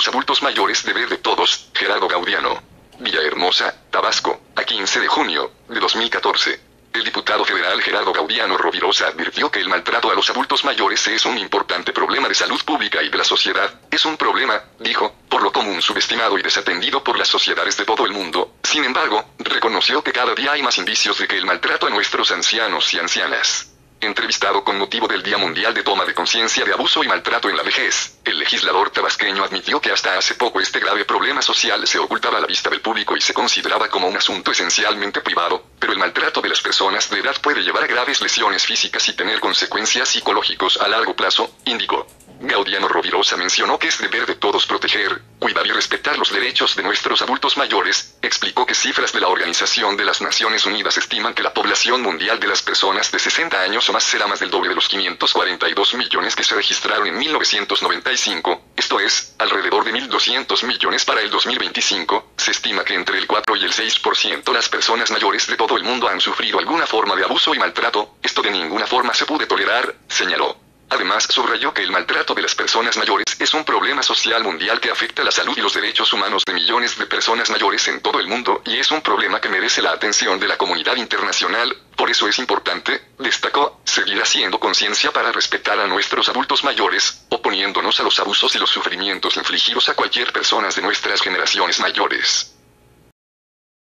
los adultos mayores deber de todos, Gerardo Gaudiano. Villahermosa, Tabasco, a 15 de junio de 2014. El diputado federal Gerardo Gaudiano Rovirosa advirtió que el maltrato a los adultos mayores es un importante problema de salud pública y de la sociedad. Es un problema, dijo, por lo común subestimado y desatendido por las sociedades de todo el mundo. Sin embargo, reconoció que cada día hay más indicios de que el maltrato a nuestros ancianos y ancianas Entrevistado con motivo del Día Mundial de Toma de Conciencia de Abuso y Maltrato en la Vejez, el legislador tabasqueño admitió que hasta hace poco este grave problema social se ocultaba a la vista del público y se consideraba como un asunto esencialmente privado, pero el maltrato de las personas de edad puede llevar a graves lesiones físicas y tener consecuencias psicológicas a largo plazo, indicó. Gaudiano Rovirosa mencionó que es deber de todos proteger, cuidar y respetar los derechos de nuestros adultos mayores, explicó que cifras de la Organización de las Naciones Unidas estiman que la población mundial de las personas de 60 años o más será más del doble de los 542 millones que se registraron en 1995, esto es, alrededor de 1.200 millones para el 2025, se estima que entre el 4 y el 6% las personas mayores de todo el mundo han sufrido alguna forma de abuso y maltrato, esto de ninguna forma se puede tolerar, señaló. Además, subrayó que el maltrato de las personas mayores es un problema social mundial que afecta la salud y los derechos humanos de millones de personas mayores en todo el mundo y es un problema que merece la atención de la comunidad internacional. Por eso es importante, destacó, seguir haciendo conciencia para respetar a nuestros adultos mayores, oponiéndonos a los abusos y los sufrimientos infligidos a cualquier persona de nuestras generaciones mayores.